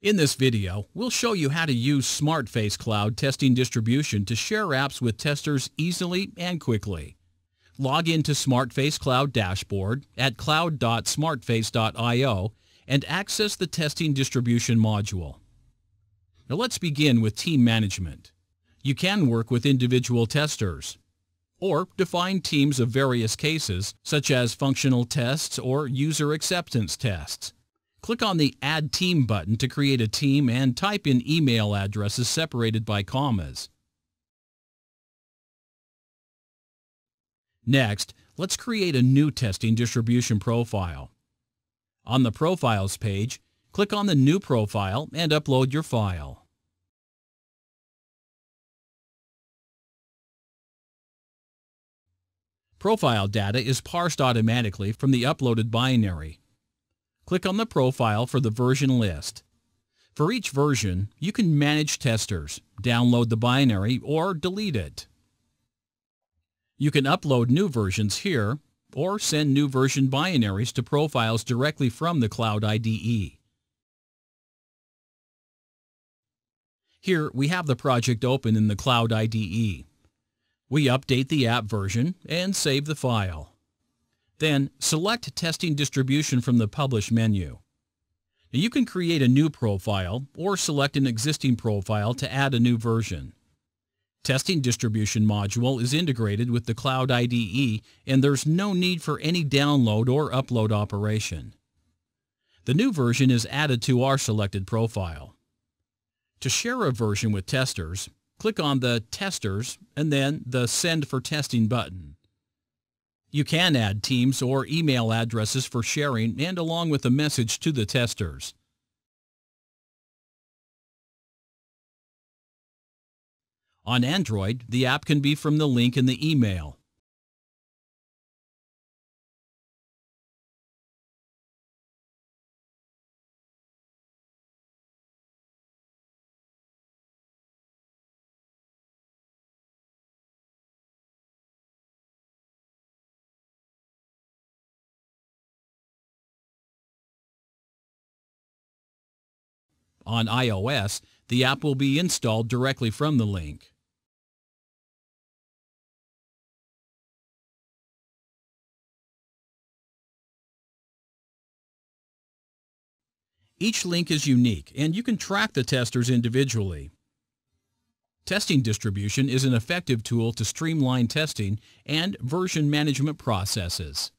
In this video, we'll show you how to use SmartFace Cloud testing distribution to share apps with testers easily and quickly. Log into SmartFace Cloud dashboard at cloud.smartface.io and access the testing distribution module. Now let's begin with team management. You can work with individual testers or define teams of various cases such as functional tests or user acceptance tests. Click on the Add Team button to create a team and type in email addresses separated by commas. Next, let's create a new testing distribution profile. On the Profiles page, click on the New Profile and upload your file. Profile data is parsed automatically from the uploaded binary. Click on the profile for the version list. For each version, you can manage testers, download the binary, or delete it. You can upload new versions here, or send new version binaries to profiles directly from the Cloud IDE. Here we have the project open in the Cloud IDE. We update the app version and save the file. Then select Testing Distribution from the Publish menu. Now You can create a new profile or select an existing profile to add a new version. Testing Distribution module is integrated with the Cloud IDE and there's no need for any download or upload operation. The new version is added to our selected profile. To share a version with testers, click on the Testers and then the Send for Testing button. You can add teams or email addresses for sharing and along with a message to the testers. On Android, the app can be from the link in the email. On iOS, the app will be installed directly from the link. Each link is unique, and you can track the testers individually. Testing distribution is an effective tool to streamline testing and version management processes.